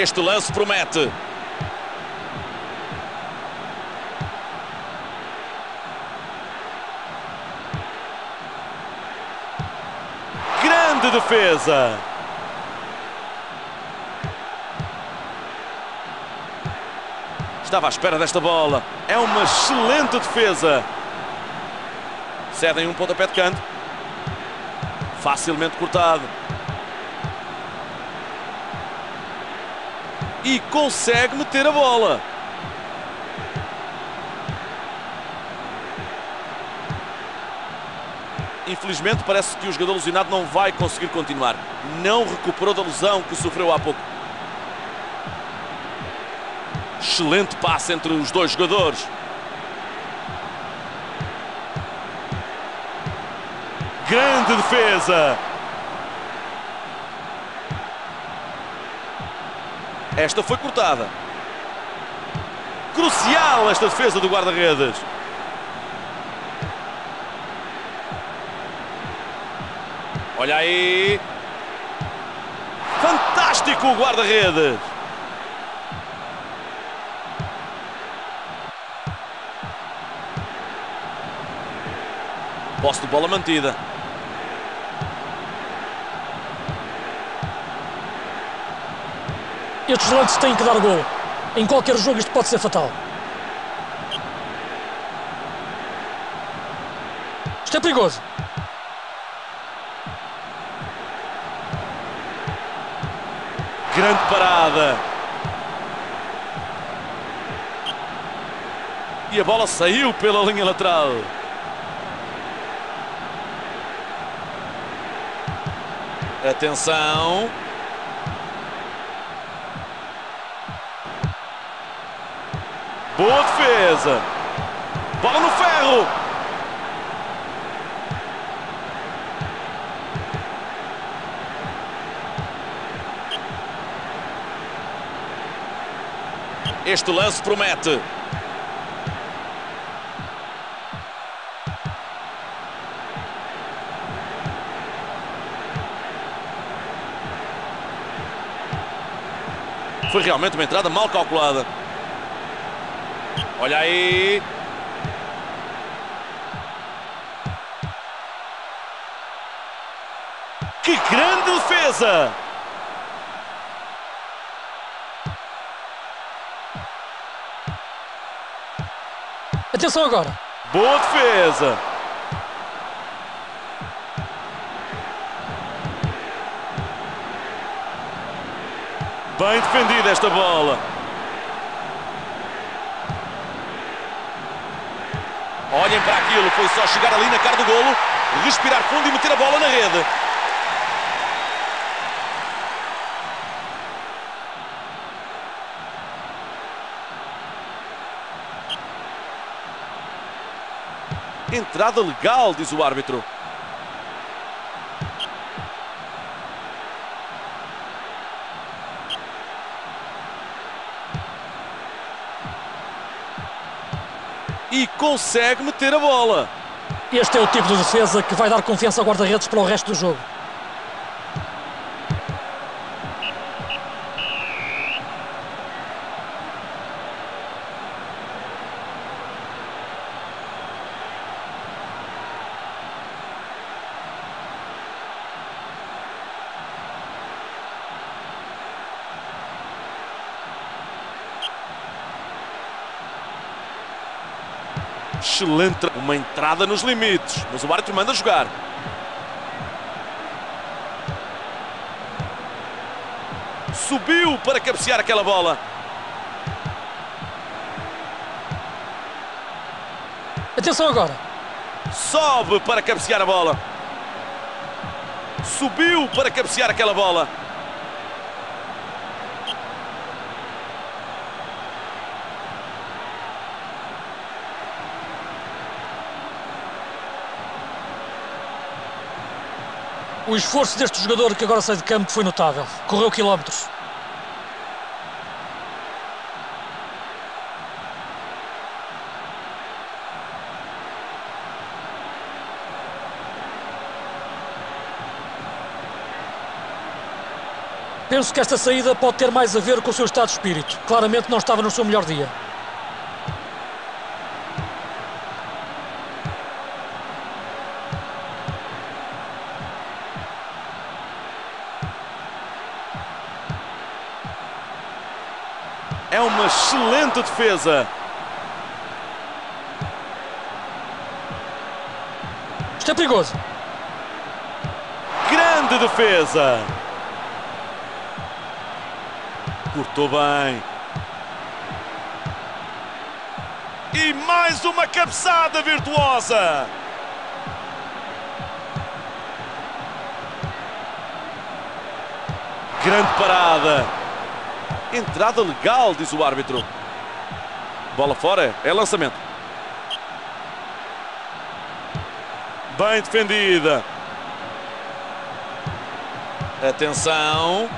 Este lance promete. Grande defesa. Estava à espera desta bola. É uma excelente defesa. Cedem um pontapé de canto. Facilmente cortado. E consegue meter a bola. Infelizmente parece que o jogador lesionado não vai conseguir continuar. Não recuperou da lesão que sofreu há pouco. Excelente passe entre os dois jogadores. Grande defesa. Esta foi cortada. Crucial esta defesa do guarda-redes. Olha aí. Fantástico o guarda-redes. Posse de bola mantida. Estes lances têm que dar gol. Em qualquer jogo isto pode ser fatal. Isto é perigoso. Grande parada. E a bola saiu pela linha lateral. Atenção. Boa defesa. Bola no ferro. Este lance promete. Foi realmente uma entrada mal calculada. Olha aí. Que grande defesa! Atenção agora. Boa defesa! Bem defendida esta bola. Olhem para aquilo, foi só chegar ali na cara do golo, respirar fundo e meter a bola na rede. Entrada legal, diz o árbitro. Consegue meter a bola. Este é o tipo de defesa que vai dar confiança ao guarda-redes para o resto do jogo. Excelente. Uma entrada nos limites. Mas o árbitro manda jogar. Subiu para cabecear aquela bola. Atenção agora. Sobe para cabecear a bola. Subiu para cabecear aquela bola. O esforço deste jogador que agora sai de campo foi notável. Correu quilómetros. Penso que esta saída pode ter mais a ver com o seu estado de espírito. Claramente não estava no seu melhor dia. É uma excelente defesa. Isto é perigoso. Grande defesa. Cortou bem. E mais uma cabeçada virtuosa. Grande parada. Entrada legal, diz o árbitro. Bola fora, é lançamento. Bem defendida. Atenção.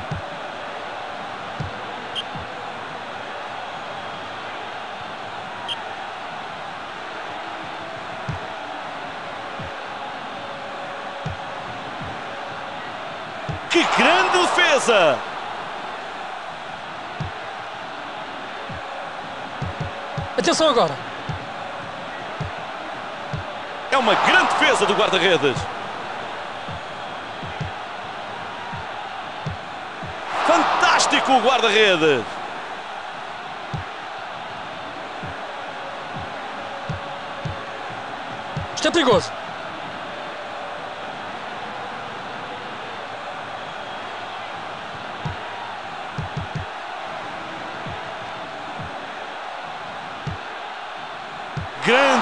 Que grande defesa! Atenção agora. É uma grande defesa do guarda-redes. Fantástico o guarda-redes. Isto é perigoso.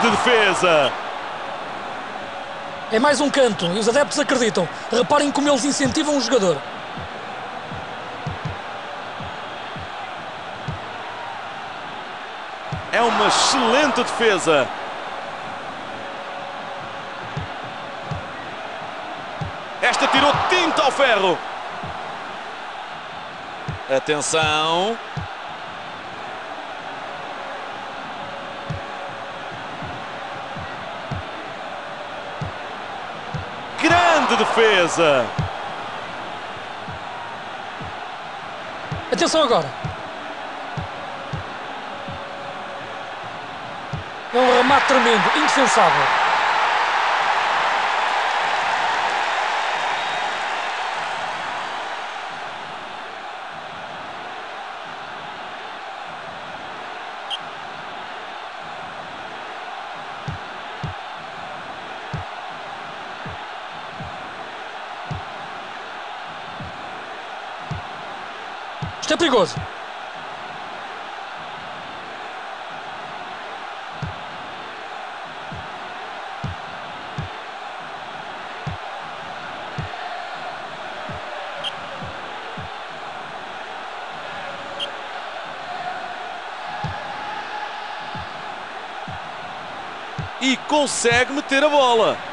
Grande defesa. É mais um canto e os adeptos acreditam. Reparem como eles incentivam o jogador. É uma excelente defesa. Esta tirou tinta ao ferro. Atenção. Grande defesa. Atenção agora. É um remate tremendo, indefensável. É perigoso. E consegue meter a bola.